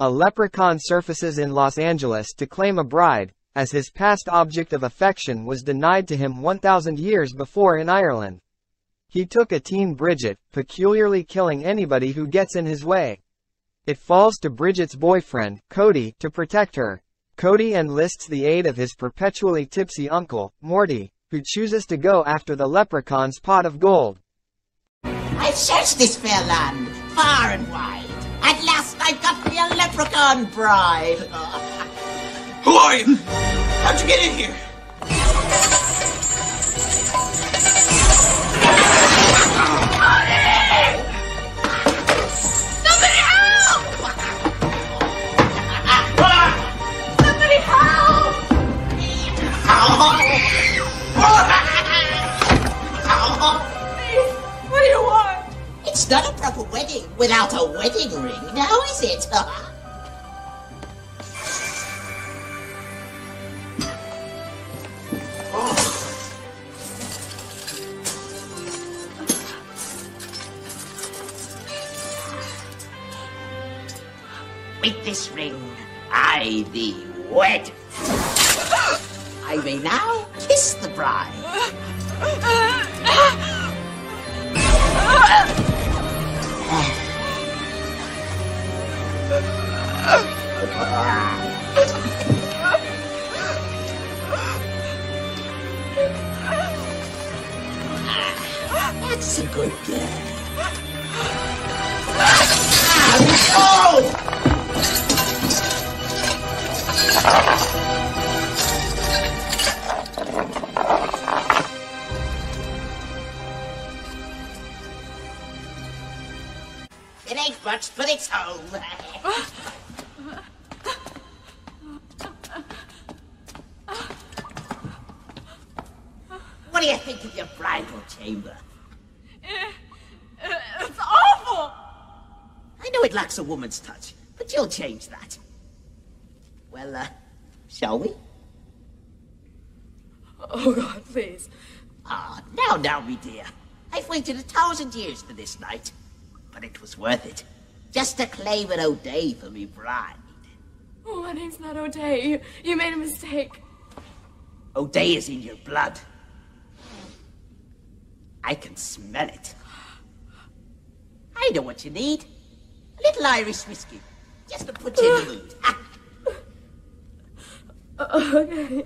a leprechaun surfaces in Los Angeles to claim a bride, as his past object of affection was denied to him 1,000 years before in Ireland. He took a teen Bridget, peculiarly killing anybody who gets in his way. It falls to Bridget's boyfriend, Cody, to protect her. Cody enlists the aid of his perpetually tipsy uncle, Morty, who chooses to go after the leprechaun's pot of gold. I've searched this fair land, far and wide. At last I've got me a leprechaun bride. Who are you? How'd you get in here? Somebody help! Somebody help! What do you want? It's not a proper wedding without a wedding ring, now is it? With this ring, I thee wed. I may now kiss the bride. That's a good girl. But it's home. what do you think of your bridal chamber? It's awful. I know it lacks a woman's touch, but you'll change that. Well, uh, shall we? Oh God, please. Ah, now, now, me dear. I've waited a thousand years for this night, but it was worth it. Just to claim an O'Day for me bride. Oh, my name's not O'Day. You, you made a mistake. O'Day is in your blood. I can smell it. I know what you need. A little Irish whiskey, just to put you in the mood. Oh, okay.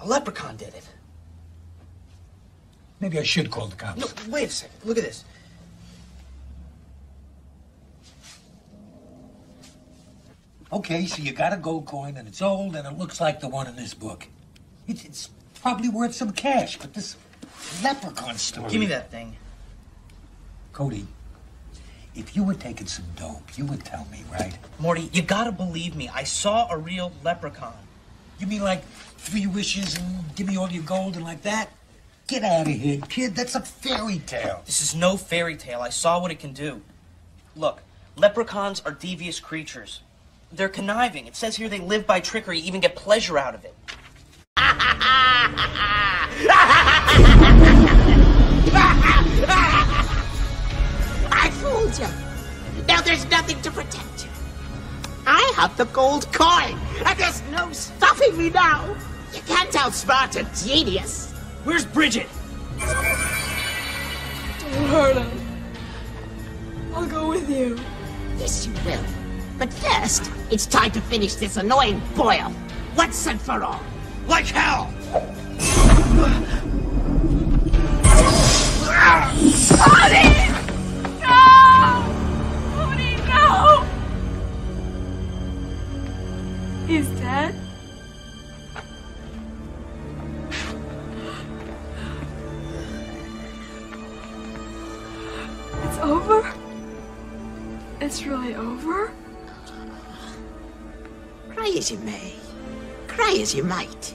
A leprechaun did it. Maybe I should call the cops. No, wait a second. Look at this. Okay, so you got a gold coin and it's old and it looks like the one in this book. It's, it's probably worth some cash, but this leprechaun story. Give me that thing. Cody, if you were taking some dope, you would tell me, right? Morty, you gotta believe me. I saw a real leprechaun. You mean like three wishes and give me all your gold and like that? Get out of here, kid. That's a fairy tale. This is no fairy tale. I saw what it can do. Look, leprechauns are devious creatures. They're conniving. It says here they live by trickery, even get pleasure out of it. I fooled you. Now there's nothing to protect you. I have the gold coin, and there's no stopping me now. You can't outsmart a genius. Where's Bridget? Don't hurt him. I'll go with you. Yes, you will. But first, it's time to finish this annoying boil. Once and for all. Like hell! Cody! No! Cody, no! He's dead? It's over? It's really over? Cry as you may, cry as you might.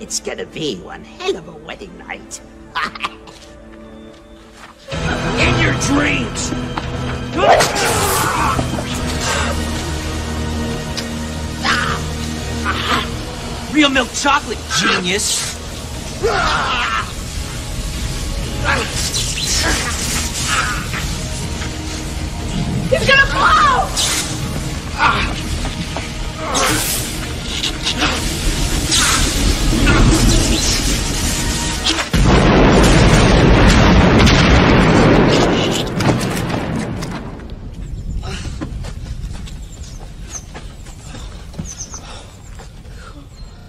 It's gonna be one hell of a wedding night. In your dreams! Real milk chocolate, genius! He's gonna blow!